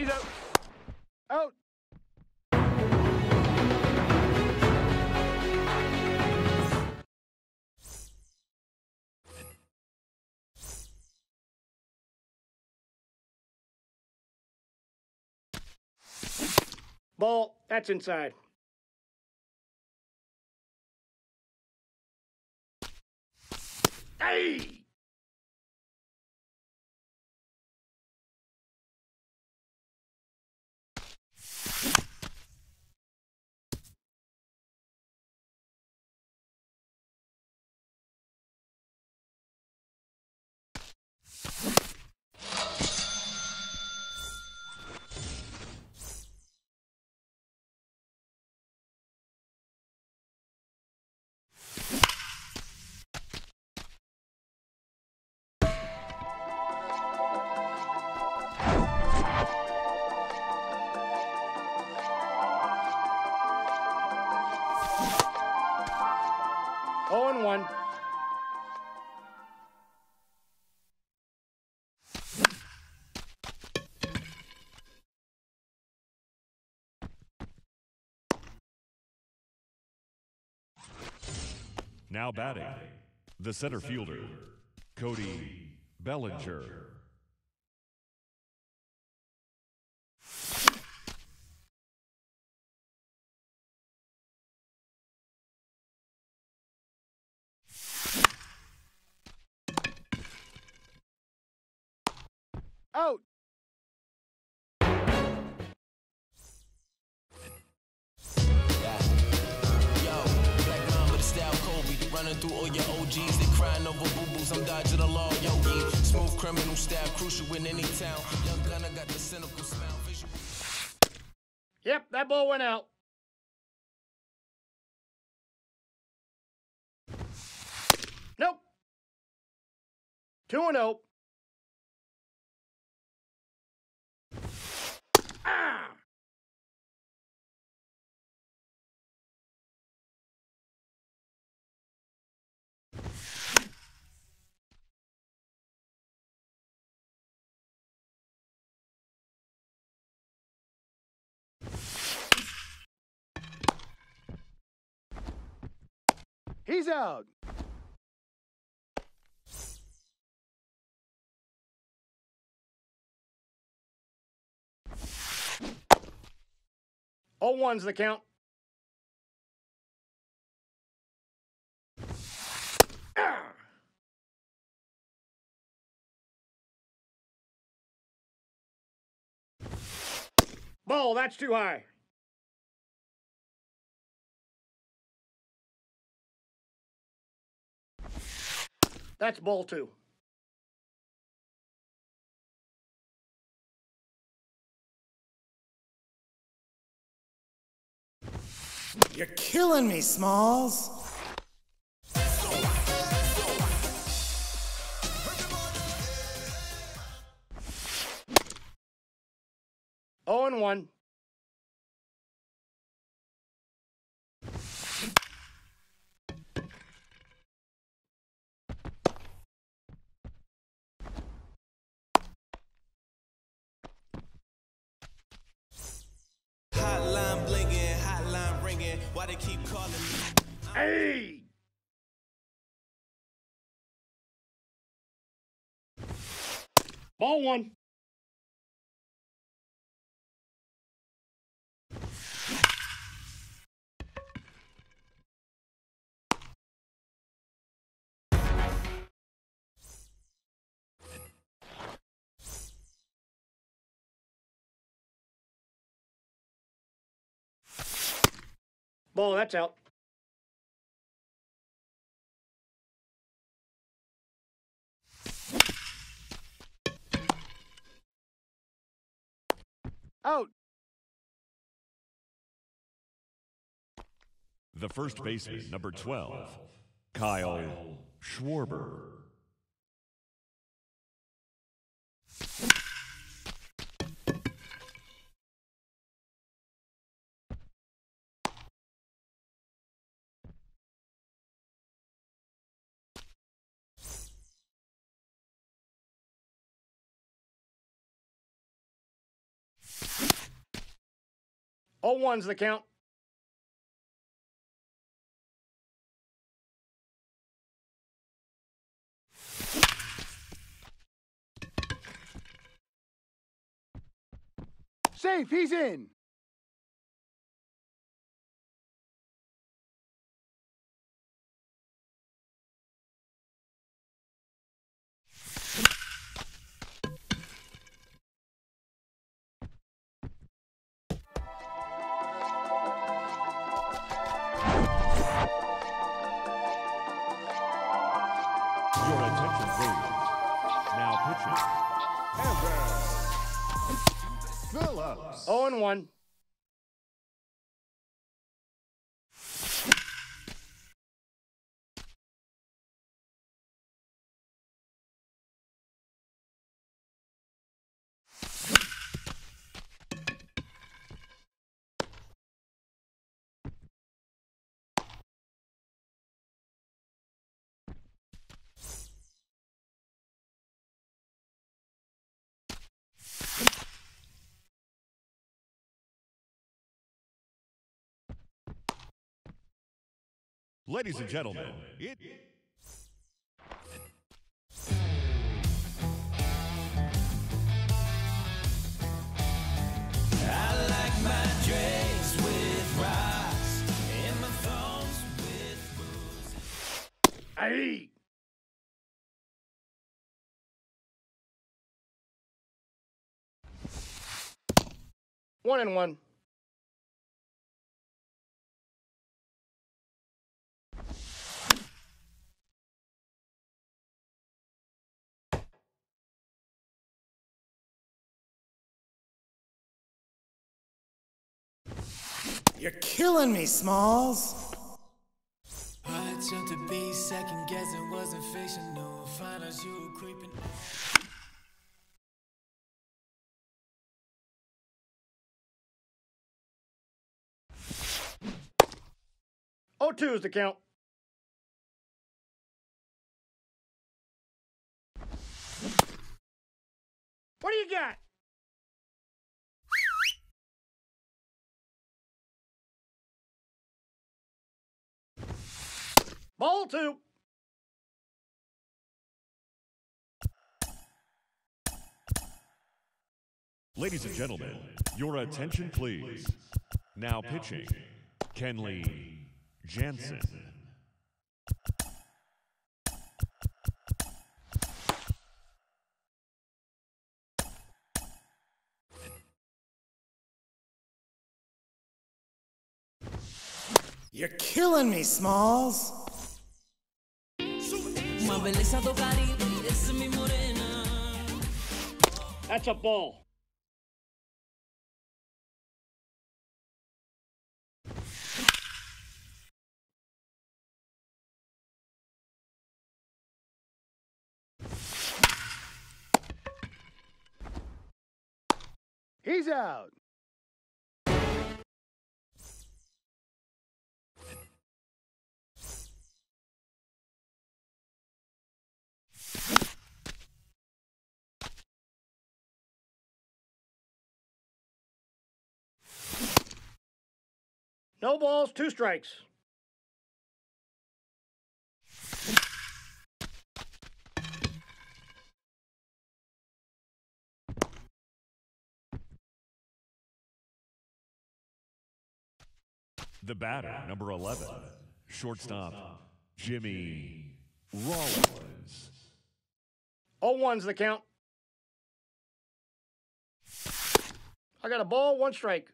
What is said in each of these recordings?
He's out. Out. Ball, that's inside. Hey! Now batting, the center fielder, Cody Bellinger. Out. through all your OGs. They crying over boo boos. I'm dodging the law, yogi. Smooth criminal stab, crucial in any town. Young gunner got the cynical smile. Visual. Yep, that ball went out. Nope. 2 0. He's out. Oh, one's the count. Ball, that's too high. That's ball two. You're killing me, Smalls. Oh and 1. They keep calling me? Hey! Ball one. Ball, that's out. Out. The first baseman, number 12, Kyle Schwarber. Oh one's the count. Safe, he's in. Oh Ladies and gentlemen, it. Aye. One and one. You're killing me, Smalls. I jumped to be second guessing, wasn't fictional. Find us you creeping. Oh two is the count. What do you got? Ball two. Ladies and gentlemen, your attention, please. Now pitching, Kenley Jansen. You're killing me, Smalls. Uma beleza do Caribe, essa mi morena. That's a ball. He's out. No balls, two strikes. The batter, number 11, shortstop, Jimmy Rollins. Oh one's the count. I got a ball, one strike.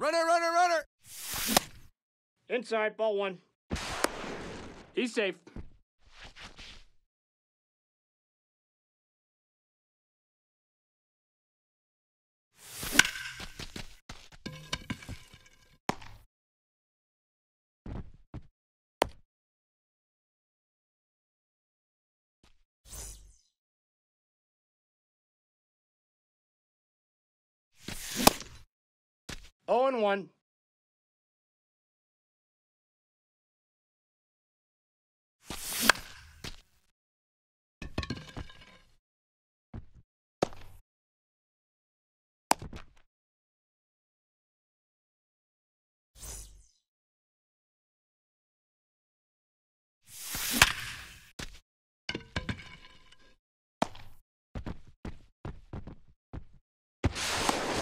Runner, runner, runner! Inside, ball one. He's safe. 0 and 1.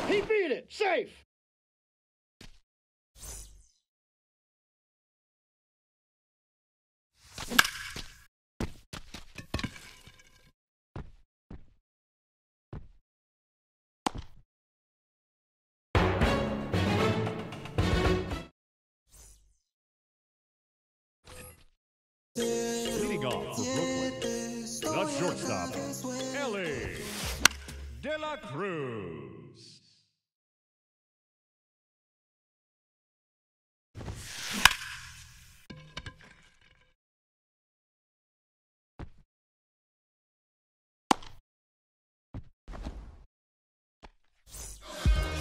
He beat it. Safe. Leading off for Brooklyn, the shortstop, Elly De La Cruz.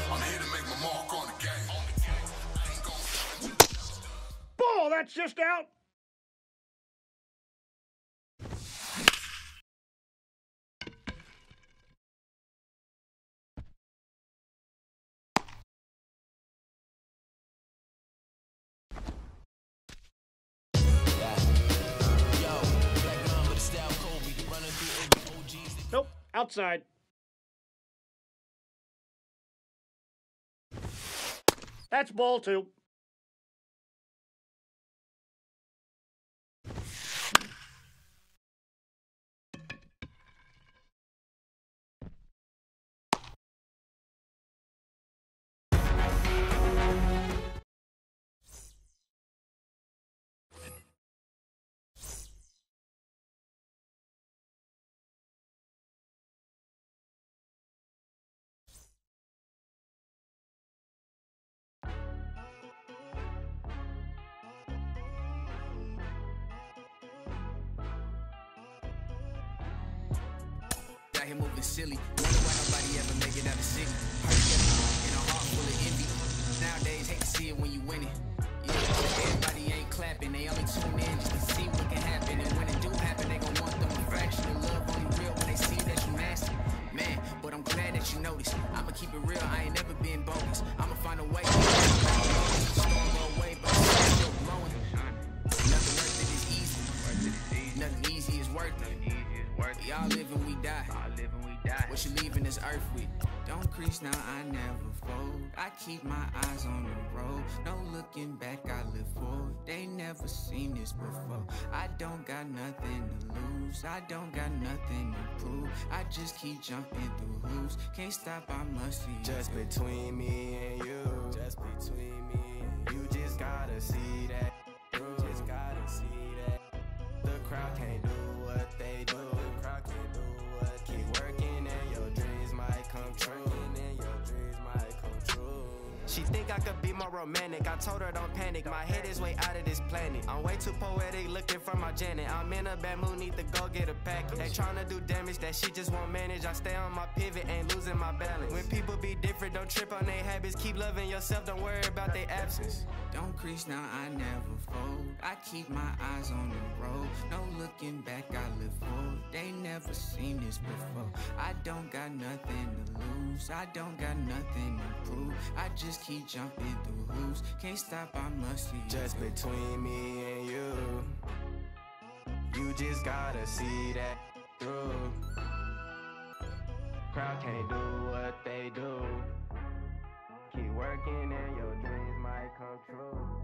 I'm here to make my mark on the game. Ball, that's just out. Outside. That's ball two. Out here moving silly. Wonder why nobody ever make it out of city. Hurt in a heart full of envy. Nowadays, hate to see it when you win it. Yeah, everybody ain't clapping. They only tune in just to see what can happen. And when it do happen, they gon' want them a fraction of love only real when they see that you nasty. Man, but I'm glad that you noticed. I'ma keep it real. I ain't never been bogus. I'ma find a way. Storm go away, but I'm still blowing. Nothing worth it is easy. Nothing easy is worth it. We all live and we die. What you leaving this earth with? Don't crease now, I never fold. I keep my eyes on the road. No looking back, I live forward. They never seen this before. I don't got nothing to lose. I don't got nothing to prove. I just keep jumping through hoops. Can't stop, I must see. Just between me and you. Just between me and you. just gotta see that. You just gotta see that. The crowd can't do might She think I could be more romantic. I told her don't panic. My head is way out of this planet. I'm way too poetic, looking for my Janet. I'm in a bad mood, need to go get a package. They tryna do damage that she just won't manage. I stay on my pivot, ain't losing my balance. When people be different, don't trip on their habits. Keep loving yourself, don't worry about their absence. Don't crease now, I never fold. I keep my eyes on the road. No looking back, I live forward. They never seen this before. I don't got nothing to lose. I don't got nothing to prove. I just keep jumping through hoops. Can't stop, I must musty. Just between me and you, you just gotta see that through. Crowd can't do what they do. Keep working and your dreams might come true.